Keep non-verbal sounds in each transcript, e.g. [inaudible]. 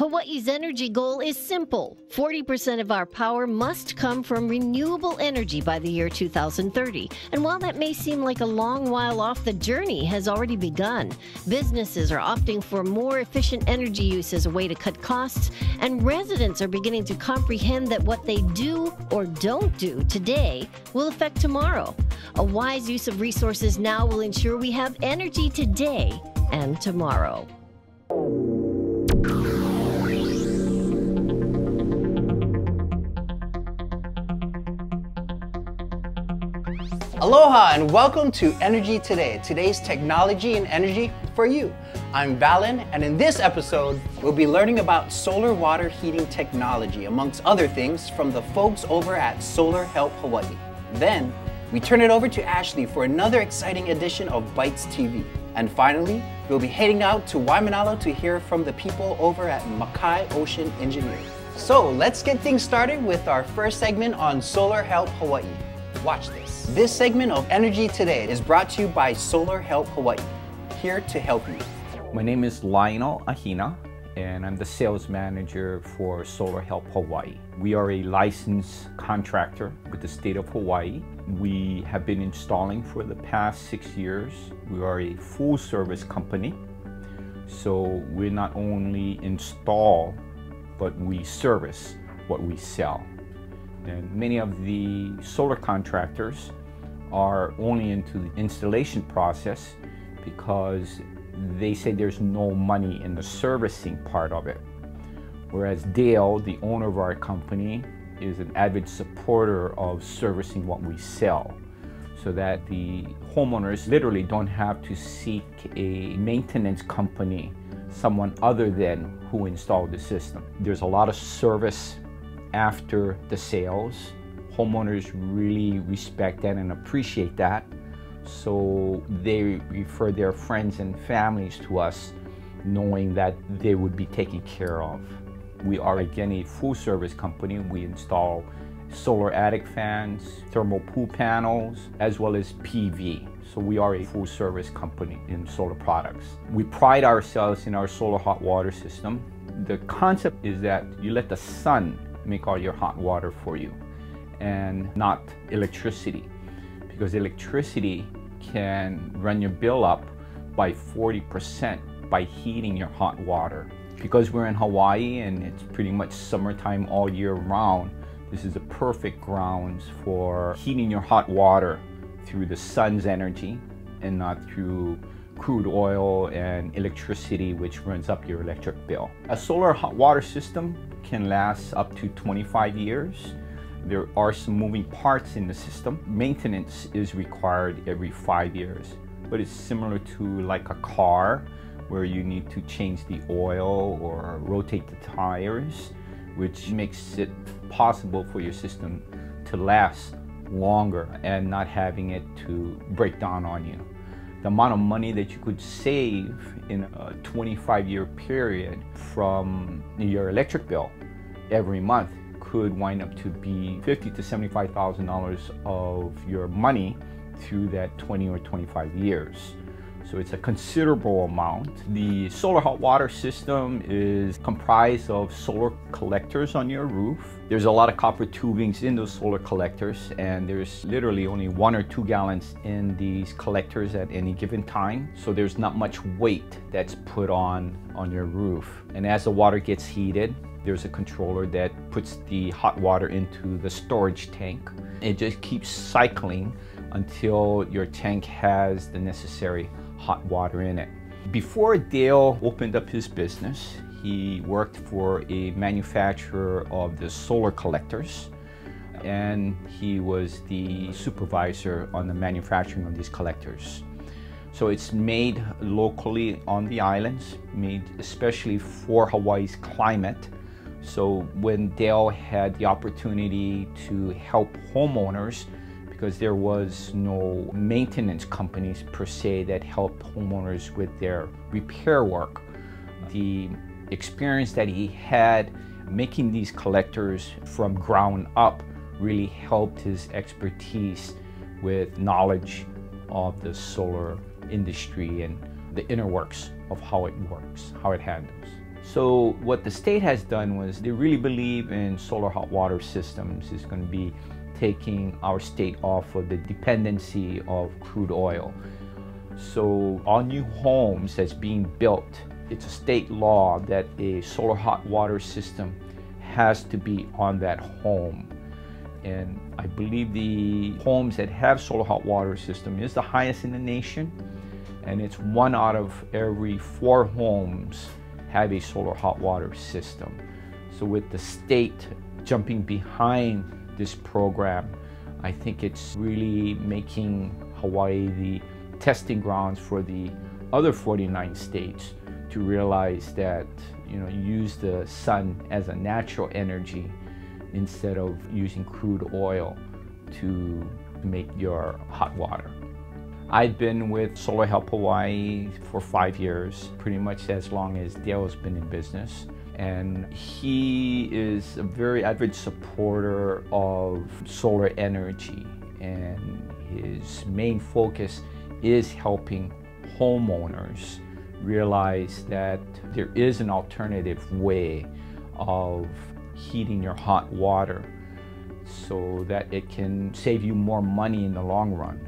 Hawaii's energy goal is simple 40% of our power must come from renewable energy by the year 2030. And while that may seem like a long while off, the journey has already begun. Businesses are opting for more efficient energy use as a way to cut costs, and residents are beginning to comprehend that what they do or don't do today will affect tomorrow. A wise use of resources now will ensure we have energy today and tomorrow. Aloha and welcome to Energy Today, today's technology and energy for you. I'm Valen, and in this episode, we'll be learning about solar water heating technology, amongst other things, from the folks over at Solar Help Hawaii. Then, we turn it over to Ashley for another exciting edition of Bytes TV. And finally, we'll be heading out to Waimanalo to hear from the people over at Makai Ocean Engineering. So let's get things started with our first segment on Solar Help Hawaii. Watch this. This segment of Energy Today is brought to you by Solar Help Hawaii, here to help you. My name is Lionel Ahina, and I'm the sales manager for Solar Help Hawaii. We are a licensed contractor with the state of Hawaii. We have been installing for the past six years. We are a full service company. So we not only install, but we service what we sell. And many of the solar contractors are only into the installation process because they say there's no money in the servicing part of it. Whereas Dale, the owner of our company, is an avid supporter of servicing what we sell so that the homeowners literally don't have to seek a maintenance company, someone other than who installed the system. There's a lot of service after the sales. Homeowners really respect that and appreciate that. So they refer their friends and families to us knowing that they would be taken care of. We are again a full service company. We install solar attic fans, thermal pool panels, as well as PV. So we are a full service company in solar products. We pride ourselves in our solar hot water system. The concept is that you let the sun make all your hot water for you and not electricity because electricity can run your bill up by 40% by heating your hot water. Because we're in Hawaii and it's pretty much summertime all year round, this is the perfect grounds for heating your hot water through the sun's energy and not through crude oil and electricity which runs up your electric bill. A solar hot water system can last up to 25 years. There are some moving parts in the system. Maintenance is required every five years, but it's similar to like a car where you need to change the oil or rotate the tires, which makes it possible for your system to last longer and not having it to break down on you. The amount of money that you could save in a 25 year period from your electric bill every month could wind up to be fifty to seventy-five thousand dollars of your money through that 20 or 25 years. So it's a considerable amount. The solar hot water system is comprised of solar collectors on your roof. There's a lot of copper tubings in those solar collectors and there's literally only one or two gallons in these collectors at any given time. So there's not much weight that's put on on your roof. And as the water gets heated, there's a controller that puts the hot water into the storage tank. It just keeps cycling until your tank has the necessary hot water in it. Before Dale opened up his business, he worked for a manufacturer of the solar collectors and he was the supervisor on the manufacturing of these collectors. So it's made locally on the islands, made especially for Hawaii's climate. So when Dale had the opportunity to help homeowners, because there was no maintenance companies per se that helped homeowners with their repair work, the experience that he had making these collectors from ground up really helped his expertise with knowledge of the solar industry and the inner works of how it works, how it handles. So what the state has done was they really believe in solar hot water systems is going to be taking our state off of the dependency of crude oil. So all new homes that's being built, it's a state law that a solar hot water system has to be on that home. And I believe the homes that have solar hot water system is the highest in the nation. And it's one out of every four homes have a solar hot water system. So with the state jumping behind this program, I think it's really making Hawaii the testing grounds for the other 49 states to realize that you know use the sun as a natural energy instead of using crude oil to make your hot water. I've been with Solar Help Hawaii for five years, pretty much as long as Dale's been in business. And he is a very avid supporter of solar energy. And his main focus is helping homeowners realize that there is an alternative way of heating your hot water so that it can save you more money in the long run.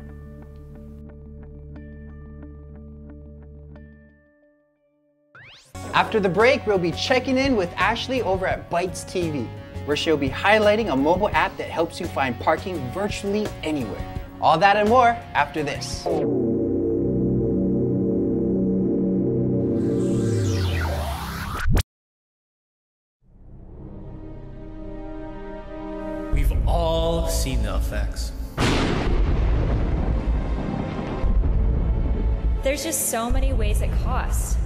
After the break, we'll be checking in with Ashley over at Bytes TV, where she'll be highlighting a mobile app that helps you find parking virtually anywhere. All that and more after this. We've all seen the effects. There's just so many ways it costs.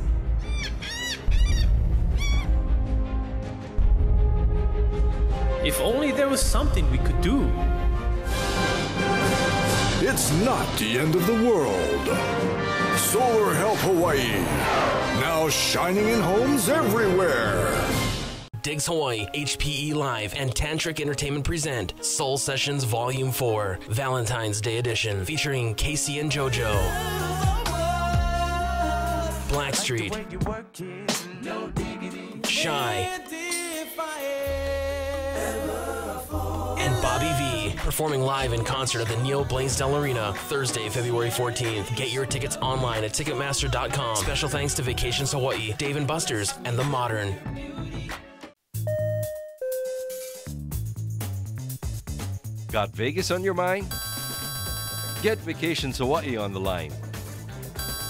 If only there was something we could do. It's not the end of the world. Solar Help Hawaii. Now shining in homes everywhere. Digs Hawaii, HPE Live, and Tantric Entertainment present Soul Sessions Volume 4, Valentine's Day Edition, featuring K-Ci and JoJo. Blackstreet, Shai, Bobby V, performing live in concert at the Neil Blaisdell Arena Thursday, February 14th. Get your tickets online at Ticketmaster.com. Special thanks to Vacations Hawaii, Dave and Buster's, and The Modern. Got Vegas on your mind? Get Vacations Hawaii on the line.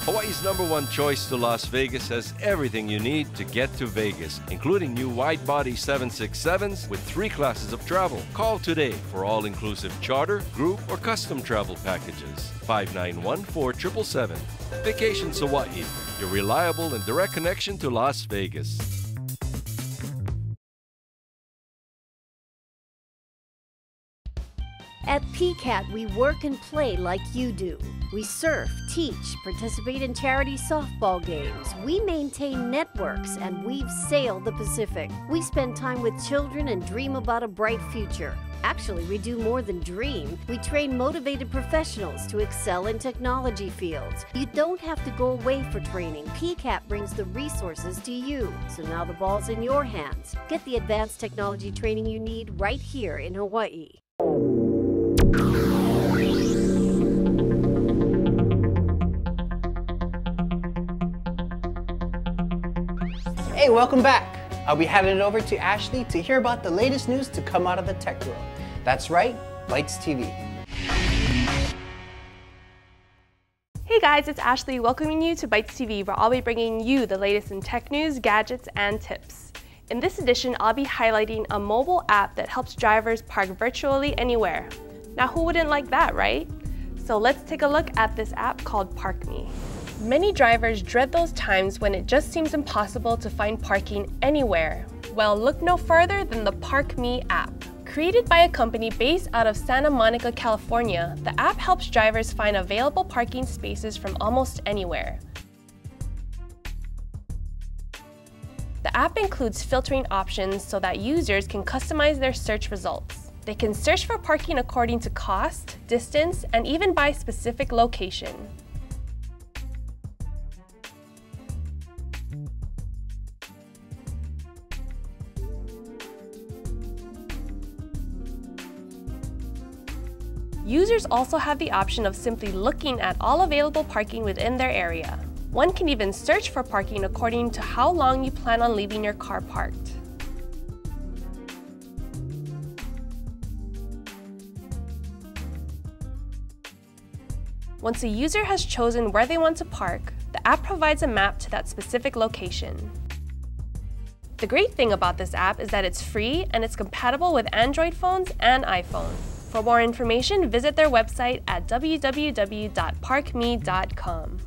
Hawaii's number one choice to Las Vegas has everything you need to get to Vegas, including new wide body 767s with three classes of travel. Call today for all inclusive charter, group, or custom travel packages. 591 4777. Vacations Hawaii, your reliable and direct connection to Las Vegas. At PCAT, we work and play like you do. We surf, teach, participate in charity softball games. We maintain networks and we've sailed the Pacific. We spend time with children and dream about a bright future. Actually, we do more than dream. We train motivated professionals to excel in technology fields. You don't have to go away for training. PCAT brings the resources to you. So now the ball's in your hands. Get the advanced technology training you need right here in Hawaii. Hey, welcome back. I'll be handing it over to Ashley to hear about the latest news to come out of the tech world. That's right, Bytes TV. Hey guys, it's Ashley welcoming you to Bytes TV where I'll be bringing you the latest in tech news, gadgets, and tips. In this edition, I'll be highlighting a mobile app that helps drivers park virtually anywhere. Now who wouldn't like that, right? So let's take a look at this app called ParkMe. Many drivers dread those times when it just seems impossible to find parking anywhere. Well, look no further than the ParkMe app. Created by a company based out of Santa Monica, California, the app helps drivers find available parking spaces from almost anywhere. The app includes filtering options so that users can customize their search results. They can search for parking according to cost, distance, and even by specific location. Users also have the option of simply looking at all available parking within their area. One can even search for parking according to how long you plan on leaving your car parked. Once a user has chosen where they want to park, the app provides a map to that specific location. The great thing about this app is that it's free and it's compatible with Android phones and iPhone. For more information, visit their website at www.parkme.com.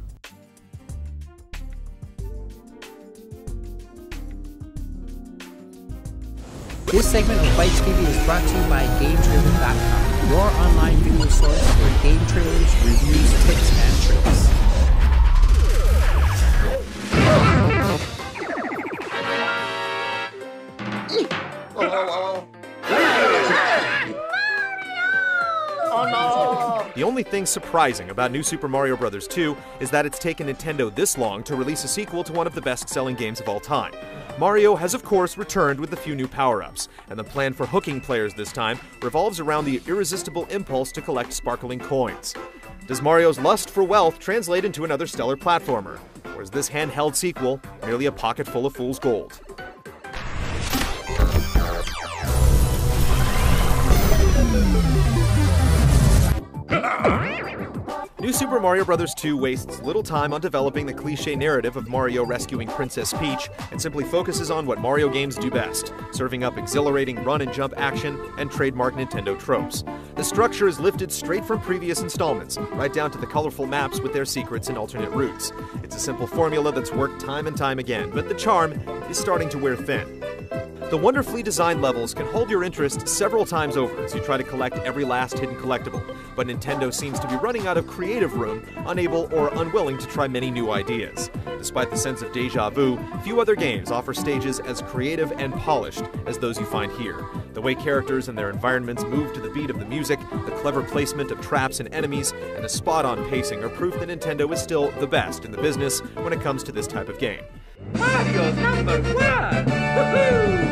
This segment of Bytes TV is brought to you by GameTrailer.com, your online video source for game trailers, reviews, tips, and tricks. The only thing surprising about New Super Mario Bros. 2 is that it's taken Nintendo this long to release a sequel to one of the best selling games of all time. Mario has, of course, returned with a few new power ups, and the plan for hooking players this time revolves around the irresistible impulse to collect sparkling coins. Does Mario's lust for wealth translate into another stellar platformer? Or is this handheld sequel merely a pocket full of fool's gold? New Super Mario Bros. 2 wastes little time on developing the cliche narrative of Mario rescuing Princess Peach and simply focuses on what Mario games do best, serving up exhilarating run and jump action and trademark Nintendo tropes. The structure is lifted straight from previous installments, right down to the colorful maps with their secrets and alternate routes. It's a simple formula that's worked time and time again, but the charm is starting to wear thin. The wonderfully designed levels can hold your interest several times over as you try to collect every last hidden collectible, but Nintendo seems to be running out of creative room, unable or unwilling to try many new ideas. Despite the sense of deja vu, few other games offer stages as creative and polished as those you find here. The way characters and their environments move to the beat of the music, the clever placement of traps and enemies, and the spot on pacing are proof that Nintendo is still the best in the business when it comes to this type of game. Mario number one! Woohoo!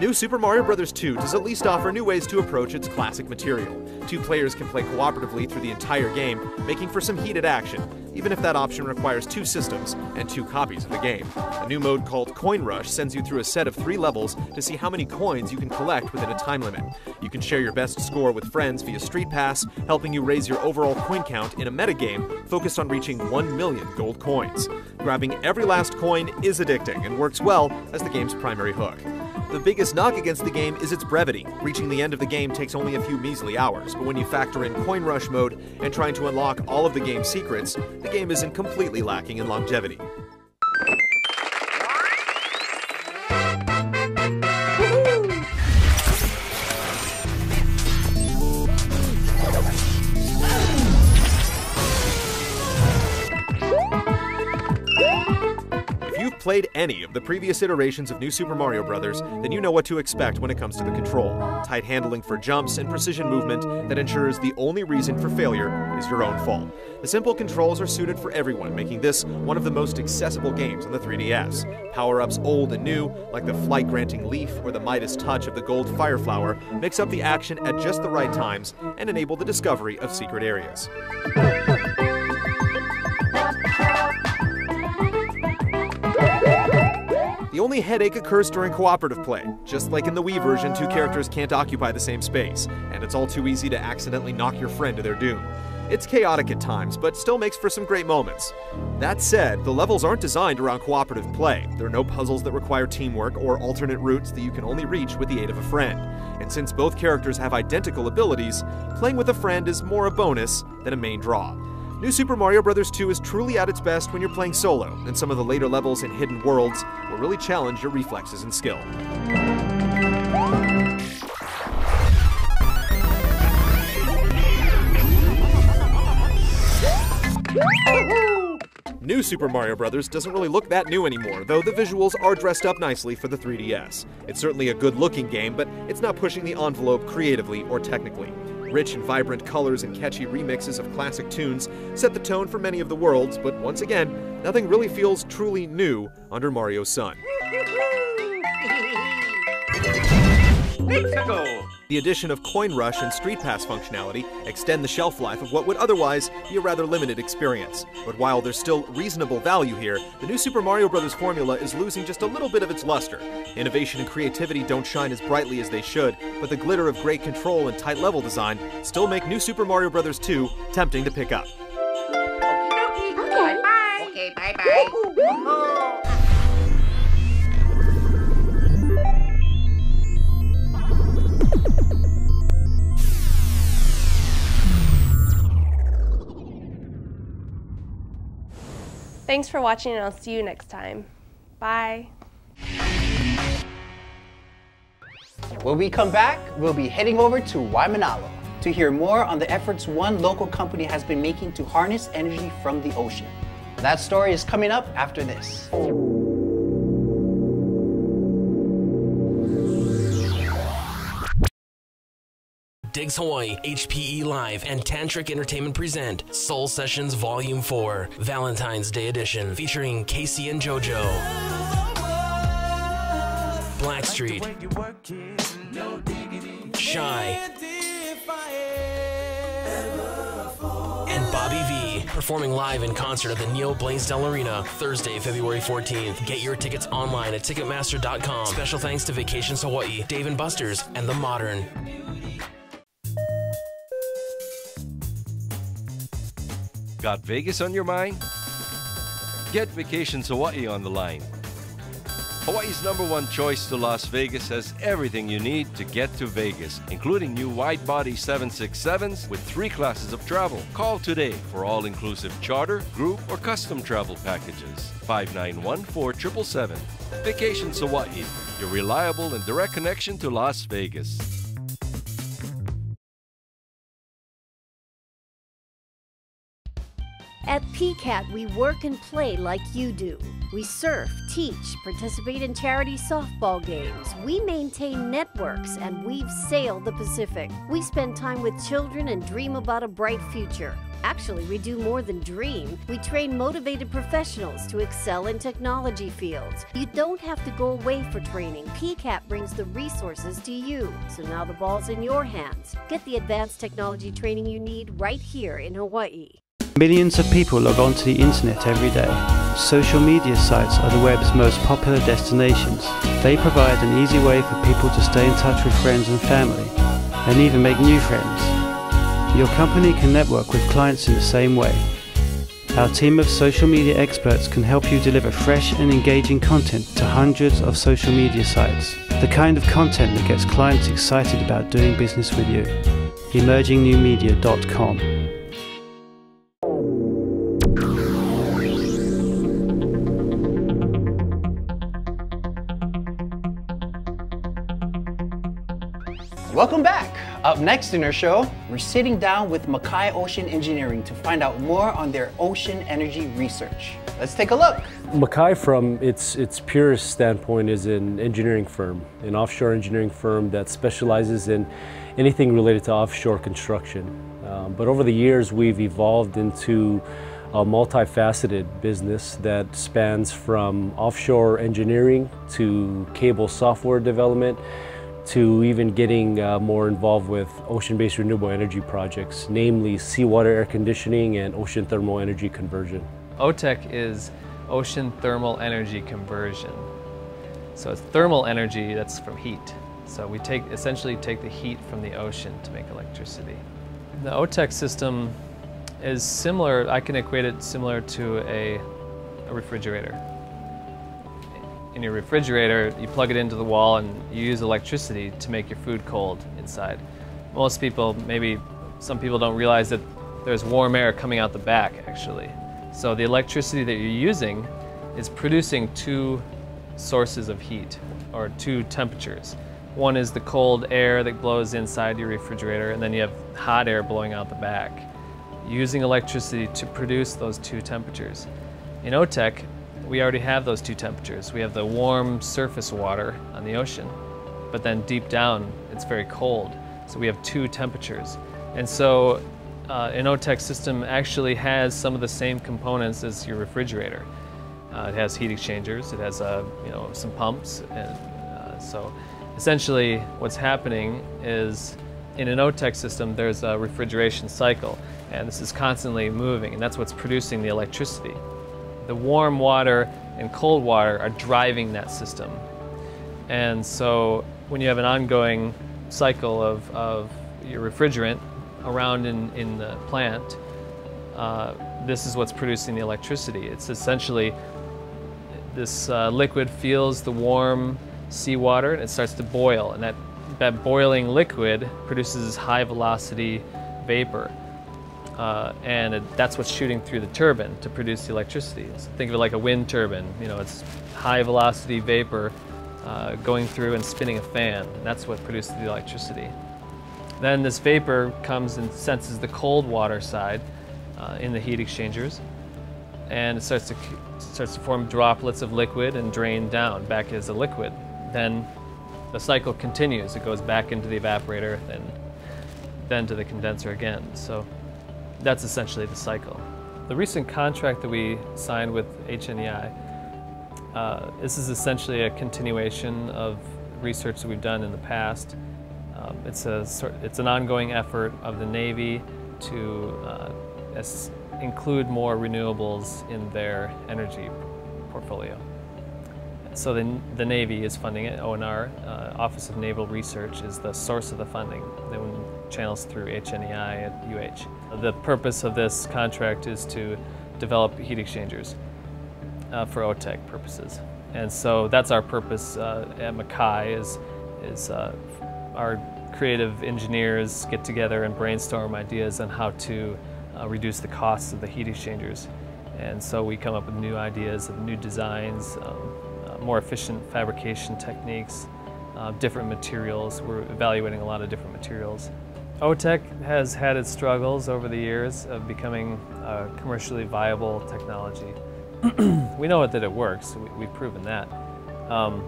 New Super Mario Bros. 2 does at least offer new ways to approach its classic material. Two players can play cooperatively through the entire game, making for some heated action, even if that option requires two systems and two copies of the game. A new mode called Coin Rush sends you through a set of three levels to see how many coins you can collect within a time limit. You can share your best score with friends via Street Pass, helping you raise your overall coin count in a metagame focused on reaching 1 million gold coins. Grabbing every last coin is addicting and works well as the game's primary hook. The biggest knock against the game is its brevity. Reaching the end of the game takes only a few measly hours, but when you factor in coin rush mode and trying to unlock all of the game's secrets, the game isn't completely lacking in longevity. Played any of the previous iterations of New Super Mario Bros., then you know what to expect when it comes to the control. Tight handling for jumps and precision movement that ensures the only reason for failure is your own fault. The simple controls are suited for everyone, making this one of the most accessible games on the 3DS. Power-ups old and new, like the flight-granting leaf or the Midas touch of the gold fire flower, mix up the action at just the right times and enable the discovery of secret areas. Only headache occurs during cooperative play. Just like in the Wii version, two characters can't occupy the same space, and it's all too easy to accidentally knock your friend to their doom. It's chaotic at times, but still makes for some great moments. That said, the levels aren't designed around cooperative play. There are no puzzles that require teamwork or alternate routes that you can only reach with the aid of a friend. And since both characters have identical abilities, playing with a friend is more a bonus than a main draw. New Super Mario Bros. 2 is truly at its best when you're playing solo, and some of the later levels in Hidden Worlds will really challenge your reflexes and skill. New Super Mario Bros. doesn't really look that new anymore, though the visuals are dressed up nicely for the 3DS. It's certainly a good looking game, but it's not pushing the envelope creatively or technically. Rich and vibrant colors and catchy remixes of classic tunes set the tone for many of the worlds, but once again, nothing really feels truly new under Mario's sun. [laughs] Mexico! The addition of Coin Rush and Street Pass functionality extend the shelf life of what would otherwise be a rather limited experience. But while there's still reasonable value here, the new Super Mario Bros. formula is losing just a little bit of its luster. Innovation and creativity don't shine as brightly as they should, but the glitter of great control and tight level design still make new Super Mario Bros. 2 tempting to pick up. Okay, bye. Okay, bye bye. Thanks for watching, and I'll see you next time. Bye. When we come back, we'll be heading over to Waimanalo to hear more on the efforts one local company has been making to harness energy from the ocean. That story is coming up after this. Digs Hawaii, HPE Live, and Tantric Entertainment present Soul Sessions Volume 4, Valentine's Day Edition, featuring K-Ci and JoJo. Blackstreet, Shai, and Bobby V, performing live in concert at the Neil Blaisdell Arena Thursday, February 14th. Get your tickets online at Ticketmaster.com. Special thanks to Vacations Hawaii, Dave and Buster's, and The Modern. Got Vegas on your mind? Get Vacations Hawaii on the line. Hawaii's number one choice to Las Vegas has everything you need to get to Vegas, including new wide body 767s with three classes of travel. Call today for all inclusive charter, group, or custom travel packages. 591 4777. Vacations Hawaii, your reliable and direct connection to Las Vegas. At PCAT, we work and play like you do. We surf, teach, participate in charity softball games. We maintain networks and we've sailed the Pacific. We spend time with children and dream about a bright future. Actually, we do more than dream. We train motivated professionals to excel in technology fields. You don't have to go away for training. PCAT brings the resources to you. So now the ball's in your hands. Get the advanced technology training you need right here in Hawaii. Millions of people log onto the internet every day. Social media sites are the web's most popular destinations. They provide an easy way for people to stay in touch with friends and family, and even make new friends. Your company can network with clients in the same way. Our team of social media experts can help you deliver fresh and engaging content to hundreds of social media sites. The kind of content that gets clients excited about doing business with you. EmergingNewMedia.com. Welcome back. Up next in our show, we're sitting down with Makai Ocean Engineering to find out more on their ocean energy research. Let's take a look. Makai, from its, its purest standpoint, is an engineering firm, an offshore engineering firm that specializes in anything related to offshore construction. Um, but over the years, we've evolved into a multifaceted business that spans from offshore engineering to cable software development to even getting uh, more involved with ocean-based renewable energy projects, namely seawater air conditioning and ocean thermal energy conversion. OTEC is ocean thermal energy conversion. So it's thermal energy that's from heat. So we take essentially take the heat from the ocean to make electricity. The OTEC system is similar, I can equate it similar to a, a refrigerator in your refrigerator, you plug it into the wall and you use electricity to make your food cold inside. Most people, maybe some people don't realize that there's warm air coming out the back actually. So the electricity that you're using is producing two sources of heat or two temperatures. One is the cold air that blows inside your refrigerator and then you have hot air blowing out the back. Using electricity to produce those two temperatures. In OTEC, we already have those two temperatures. We have the warm surface water on the ocean, but then deep down it's very cold. So we have two temperatures. And so uh, an OTEC system actually has some of the same components as your refrigerator. Uh, it has heat exchangers, it has uh, you know, some pumps, and uh, so essentially what's happening is in an OTEC system, there's a refrigeration cycle, and this is constantly moving, and that's what's producing the electricity. The warm water and cold water are driving that system. And so when you have an ongoing cycle of, of your refrigerant around in, in the plant, uh, this is what's producing the electricity. It's essentially this uh, liquid feels the warm seawater and it starts to boil, and that, that boiling liquid produces high velocity vapor. Uh, and it, that's what's shooting through the turbine to produce the electricity. So think of it like a wind turbine. You know, it's high velocity vapor uh, going through and spinning a fan. And that's what produces the electricity. Then this vapor comes and senses the cold water side uh, in the heat exchangers, and it starts to starts to form droplets of liquid and drain down back as a liquid. Then the cycle continues. It goes back into the evaporator, then then to the condenser again. So that's essentially the cycle. The recent contract that we signed with HNEI, uh, this is essentially a continuation of research that we've done in the past. Um, it's, a, it's an ongoing effort of the Navy to uh, include more renewables in their energy portfolio. So the, the Navy is funding it. ONR, uh, Office of Naval Research, is the source of the funding. Channels through HNEI at UH. The purpose of this contract is to develop heat exchangers uh, for OTEC purposes. And so that's our purpose uh, at Makai is, is uh, our creative engineers get together and brainstorm ideas on how to uh, reduce the costs of the heat exchangers. And so we come up with new ideas of new designs, um, uh, more efficient fabrication techniques, uh, different materials. We're evaluating a lot of different materials. OTEC has had its struggles over the years of becoming a commercially viable technology. [clears throat] we know that it works, we, have proven that. Um,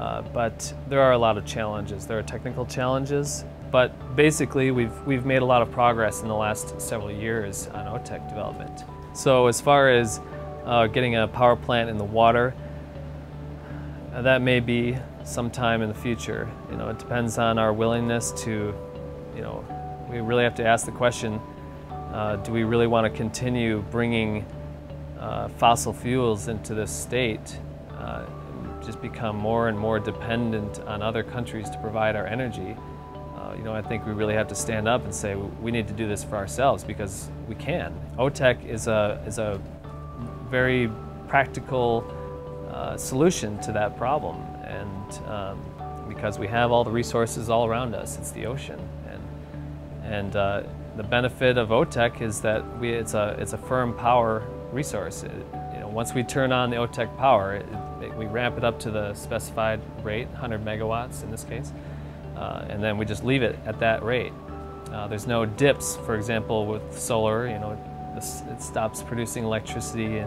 uh, but there are a lot of challenges. There are technical challenges, but basically we've, we've made a lot of progress in the last several years on OTEC development. So as far as uh, getting a power plant in the water, uh, that may be sometime in the future. You know, it depends on our willingness to you know, we really have to ask the question, uh, do we really want to continue bringing uh, fossil fuels into this state, uh, just become more and more dependent on other countries to provide our energy? Uh, you know, I think we really have to stand up and say we need to do this for ourselves because we can. OTEC is a, is a very practical uh, solution to that problem. And um, because we have all the resources all around us, it's the ocean. And uh, the benefit of OTEC is that we, it's, a, it's a firm power resource. It, you know, once we turn on the OTEC power, it, it, we ramp it up to the specified rate, 100 megawatts in this case, uh, and then we just leave it at that rate. Uh, there's no dips, for example, with solar, you know, it stops producing electricity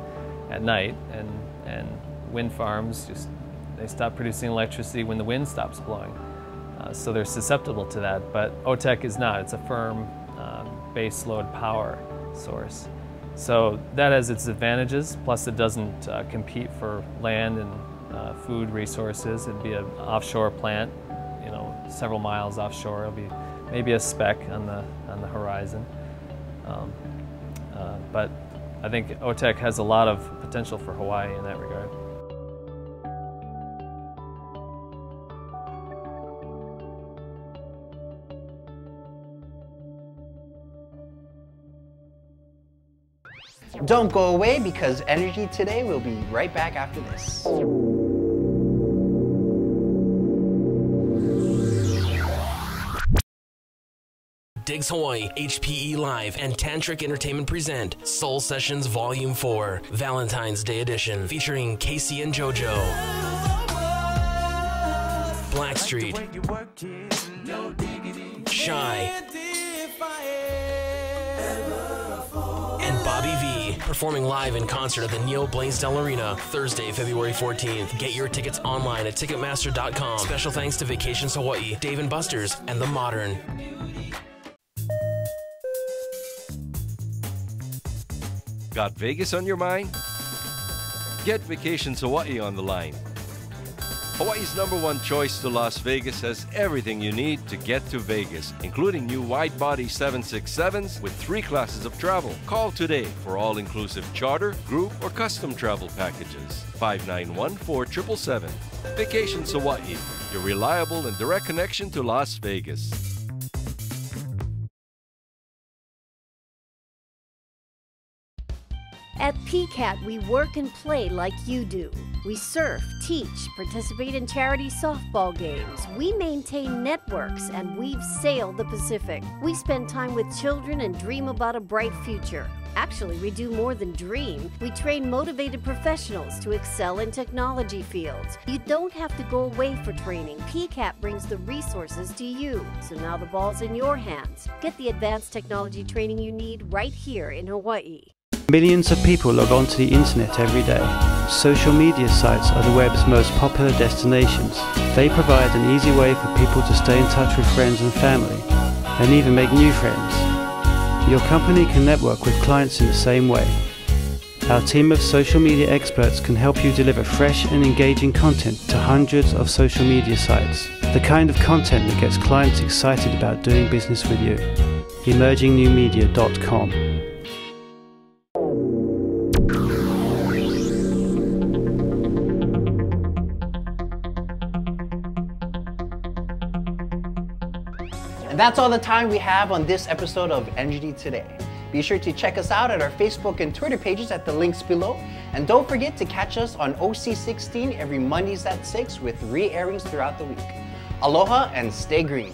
at night, and, and wind farms just, they stop producing electricity when the wind stops blowing. Uh, so they're susceptible to that, but OTEC is not. It's a firm uh, base load power source. So that has its advantages, plus it doesn't uh, compete for land and uh, food resources. It'd be an offshore plant, you know, several miles offshore. It'll be maybe a speck on the, on the horizon. Um, uh, but I think OTEC has a lot of potential for Hawaii in that regard. Don't go away because Energy Today will be right back after this. Digs Hawaii, HPE Live, and Tantric Entertainment present Soul Sessions Volume 4, Valentine's Day Edition, featuring K-Ci and JoJo. Blackstreet. Shai. And Bobby V performing live in concert at the Neil Blaisdell Arena Thursday, February 14th. Get your tickets online at Ticketmaster.com. Special thanks to Vacations Hawaii, Dave and Buster's, and The Modern. Got Vegas on your mind? Get Vacations Hawaii on the line. Hawaii's number one choice to Las Vegas has everything you need to get to Vegas, including new wide body 767s with three classes of travel. Call today for all inclusive charter, group, or custom travel packages. 591 4777. Vacations Hawaii, your reliable and direct connection to Las Vegas. At PCAT, we work and play like you do. We surf, teach, participate in charity softball games. We maintain networks and we've sailed the Pacific. We spend time with children and dream about a bright future. Actually, we do more than dream. We train motivated professionals to excel in technology fields. You don't have to go away for training. PCAT brings the resources to you. So now the ball's in your hands. Get the advanced technology training you need right here in Hawaii. Millions of people log onto the internet every day. Social media sites are the web's most popular destinations. They provide an easy way for people to stay in touch with friends and family, and even make new friends. Your company can network with clients in the same way. Our team of social media experts can help you deliver fresh and engaging content to hundreds of social media sites. The kind of content that gets clients excited about doing business with you. EmergingNewMedia.com And that's all the time we have on this episode of Energy Today. Be sure to check us out at our Facebook and Twitter pages at the links below. And don't forget to catch us on OC16 every Mondays at 6 with re airings throughout the week. Aloha and stay green.